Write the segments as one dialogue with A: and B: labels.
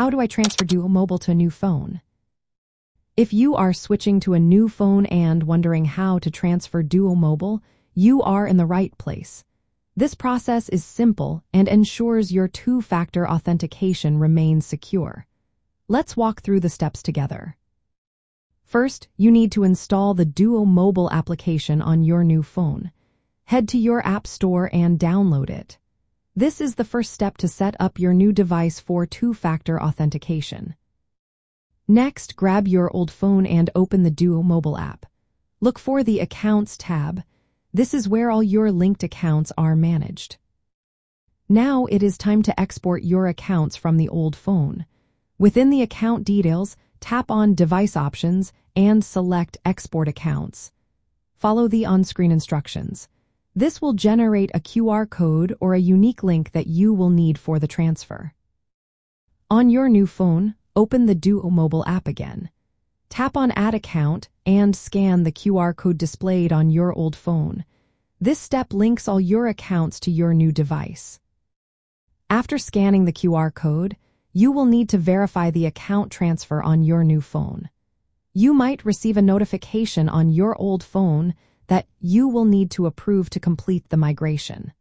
A: how do I transfer Duo Mobile to a new phone? If you are switching to a new phone and wondering how to transfer Duo Mobile, you are in the right place. This process is simple and ensures your two-factor authentication remains secure. Let's walk through the steps together. First, you need to install the Duo Mobile application on your new phone. Head to your App Store and download it. This is the first step to set up your new device for two-factor authentication. Next, grab your old phone and open the Duo Mobile app. Look for the Accounts tab. This is where all your linked accounts are managed. Now it is time to export your accounts from the old phone. Within the account details, tap on Device Options and select Export Accounts. Follow the on-screen instructions. This will generate a QR code or a unique link that you will need for the transfer. On your new phone, open the Duo Mobile app again. Tap on Add Account and scan the QR code displayed on your old phone. This step links all your accounts to your new device. After scanning the QR code, you will need to verify the account transfer on your new phone. You might receive a notification on your old phone that you will need to approve to complete the migration.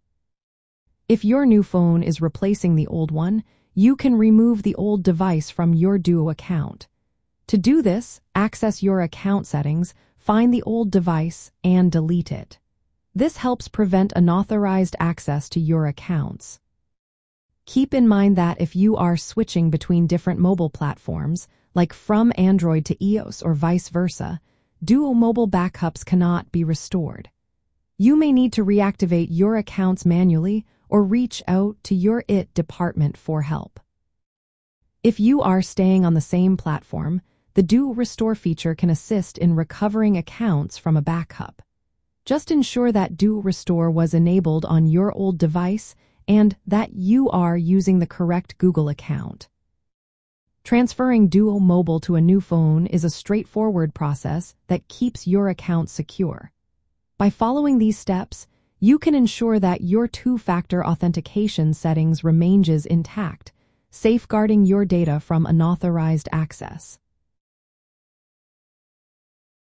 A: If your new phone is replacing the old one, you can remove the old device from your Duo account. To do this, access your account settings, find the old device, and delete it. This helps prevent unauthorized access to your accounts. Keep in mind that if you are switching between different mobile platforms, like from Android to iOS or vice versa, Duo Mobile backups cannot be restored. You may need to reactivate your accounts manually or reach out to your IT department for help. If you are staying on the same platform, the Duo Restore feature can assist in recovering accounts from a backup. Just ensure that Duo Restore was enabled on your old device and that you are using the correct Google account. Transferring Duo Mobile to a new phone is a straightforward process that keeps your account secure. By following these steps, you can ensure that your two-factor authentication settings remains intact, safeguarding your data from unauthorized access.